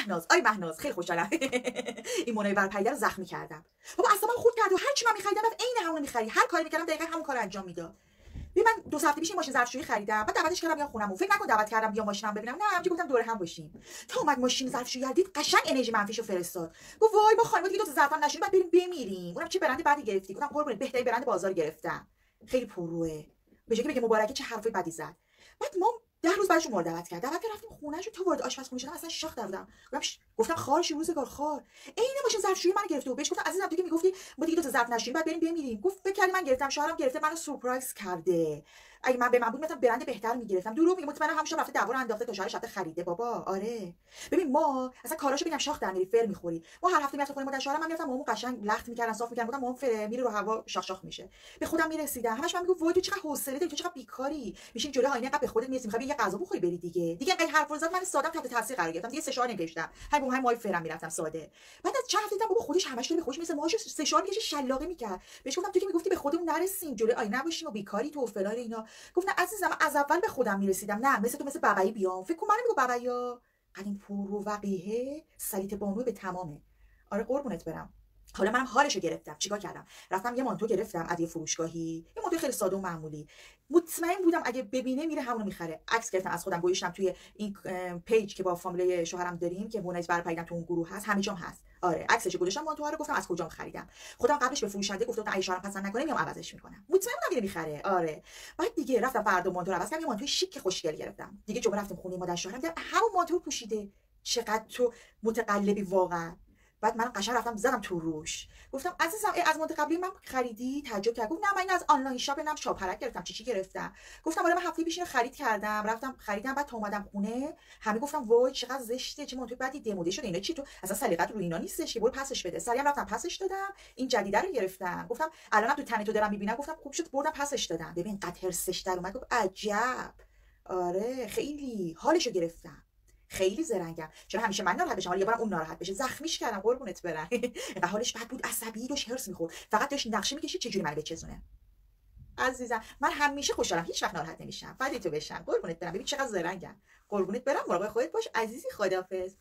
مهناز آی مهناز خیلی خوشحالم. این مونای برپریده رو زخمی کردم. بابا اصلا خود کرد و هر چی من می‌خریدم عین همون می‌خری. هر کاری می‌کردم دقیقاً همون کارو انجام می‌داد. ببین من دو هفته پیش ماشین ظرفشویی خریدم. بعد دعوتش کردم بیا خونم فکر نکن دعوت کردم بیا ماشینم ببینم. نه همینجوری گفتم دور هم باشیم. تا اومد ماشین ظرفشویی دید قشنگ انرژی منفیشو فرستاد. گفت وای ما خانم دیگه دو تا ظرفم نشین بعد بریم بمیریم. اونم چه برند بعدی گرفتی؟ گفتم قربونت بهترین برند بازار گرفتم. خیلی پرروه. به جای بگه مبارکه چه حرفی بدی زد. بعد ما ده روز بعدش مورد دعوت کرد. دعوت رفتیم خونه‌ش تا وارد آشپزخونه شدم اصلا شاخ دادم گفتم گفتم خارش روزگار خار عین ماشین ظرفشویی من گرفته و بهش گفتم عزیزم دیگه می‌گفتی ما دیگه دو تا ظرف بعد بریم بمیریم. گفت فکر کردی من گرفتم. شوهرم گرفته منو سورپرایز کرده. اگه من به من بود مثلا برند بهتر می‌گرفتم. دروغ میگه مطمئنم همش رفته دعوا رو انداخته تا شوهرش رفته خریده بابا. آره. ببین ما اصلا کاراشو ببینم شاخ در میری فر می‌خوری. ما هر هفته می‌رفتیم خونه مادر شوهرم من می‌رفتم مامو قشنگ لخت می‌کردن صاف می‌کردن گفتم مام فر میره رو هوا شاخ شاخ میشه. به خودم می‌رسیدم. همش من میگم وای تو چقدر حوصله داری تو چقدر بیکاری. میشین جلوی آینه قبل به خودت می‌رسی می‌خوای یه غذا بخوری بری دیگه. دیگه انقدر حرف زد من ساده تحت تاثیر قرار گرفتم. دیگه سه شار نگشتم همین همین مای فرم می‌رفتم ساده. بعد از چند هفته دیدم بابا خودش همش داره به خودش مثل ماهاش سه شار می‌کشه شلاقه می‌کرد. بهش گفتم تو که می‌گفتی به خودمون نرسیم جلوی آینه نباشیم و بیکاری تو و فلان اینا. گفت نه عزیزم از اول به خودم می‌رسیدم. نه مثل تو مثل بابایی بیام. فکر کن منو میگو بابایا. قدیم پور و وقیه سلیت بانو به تمامه. آره قربونت برم. حالا منم حالشو گرفتم. چیکار کردم؟ رفتم یه مانتو گرفتم از یه فروشگاهی. یه مانتو خیلی ساده و معمولی. مطمئن بودم اگه ببینه میره همونو می‌خره. عکس گرفتم از خودم گوشتم توی این پیج که با فامیلی شوهرم داریم که بونایت برپریدم تو اون گروه هست. همه جام هست. آره عکسش گذاشتم مانتو رو گفتم از کجا خریدم. خودم قبلش به فروشنده گفتم اگه شوهرم پسند نکنه میام عوضش می‌کنم. مطمئن بودم میره می‌خره. آره. بعد دیگه رفتم فردا مانتو رو عوض یه مانتو شیک خوشگل گرفتم. دیگه جمعه رفتیم خونه مادر شوهرم. همون مانتو پوشیده. چقدر تو متقلبی واقعا. بعد من قشنگ رفتم زدم تو روش. گفتم عزیزم از مدت قبلی من خریدی؟ تعجب کرد. گفت نه من این از آنلاین شاپ نم شاپرک گرفتم. چی چی گرفتم؟ گفتم آره من هفته پیش خرید کردم. رفتم خریدم بعد تا اومدم خونه همه گفتم وای چقدر زشته چه منتج بعدی دموده شده اینا چی تو؟ اصلا سلیقت رو اینا نیستش برو پسش بده. سریع رفتم پسش دادم. این جدیده رو گرفتم. گفتم الانم تو تنه تو دارم می‌بینم. گفتم خوب شد بردم پسش دادم. ببین قد هرسش در اومد. گفت عجب. آره خیلی حالشو گرفتم. خیلی زرنگم. چرا همیشه من ناراحت بشم؟ حالا یه بارم اون ناراحت بشه. زخمیش کردم قربونت برم. و حالش بد بود. عصبی داشت هرس می‌خورد. فقط داشت نقشه می‌کشید چجوری منو بچزونه. عزیزم من همیشه خوشحالم. هیچ وقت ناراحت نمیشم. فدی تو بشم. قربونت برم. ببین چقدر زرنگم. قربونت برم. مراقب خودت باش. عزیزی خدافظ